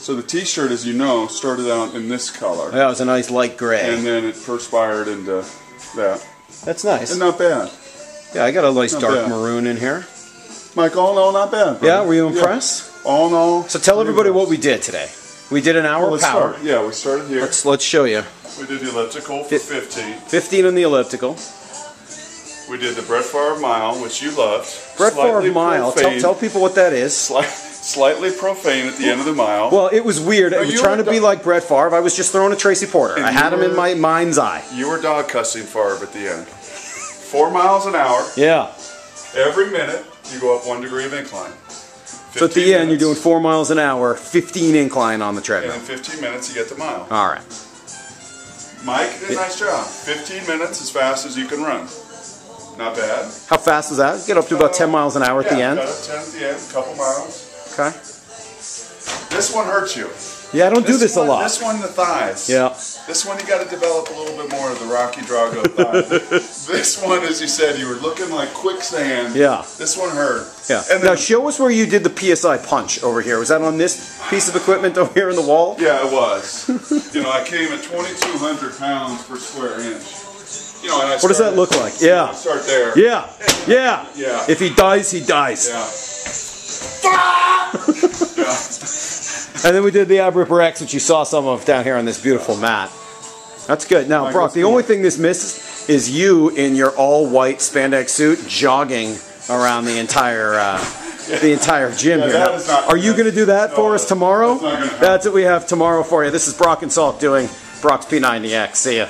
So the T-shirt, as you know, started out in this color, That was a nice light gray. and then it perspired into that. That's nice. And not bad. Yeah, I got a nice Not dark bad. maroon in here. Mike, all in all, not bad. Yeah, were you impressed? All in all. So tell everybody what we did today. We did an hour Well, let's power. start. Yeah, we started here. Let's let's show you. we did the elliptical for Fif- 15. 15 on the elliptical. We did the Brett Favre mile, which you loved. Brett Slightly Favre mile. Tell, tell people what that is. Sli- slightly profane at the end of the mile. Well, it was weird. I was trying were to be like Brett Favre. I was just throwing a Tracy Porter. And I had him in my mind's eye. you were dog cussing Favre at the end. Four miles an hour. Yeah. Every minute, you go up one degree of incline. So at the 15 end, you're doing four miles an hour, 15 incline on the And treadmill. in 15 minutes, you get the mile. All right. Mike did a nice job. 15 minutes as fast as you can run. Not bad. How fast is that? Get up to about 10 miles an hour at the end. up 10 at the end, couple miles. Okay. This one hurts you. Yeah, I don't do this a lot. This one, the thighs. Yeah. This one, you got to develop a little bit more of the Rocky Drago thighs. this one, as you said, you were looking like quicksand. Yeah. This one hurt. Yeah. And now show us where you did the PSI punch over here. Was that on this piece of equipment over here in the wall? yeah, it was. you know, I came at 2,200 pounds per square inch. You know, and I What does that look like? Yeah. Start there. Yeah. Yeah. Yeah. If he dies, he dies. Yeah. And then we did the ab ripper X, which you saw some of down here on this beautiful mat. That's good. Now, Mike, Brock, the only it. thing this misses is you in your all white spandex suit jogging around the entire uh, the entire gym Yeah, here. Now, are you going to do that no, for us tomorrow? that's not gonna happen. That's what we have tomorrow for you. This is Brock and Salt doing Brock's P90X. See ya.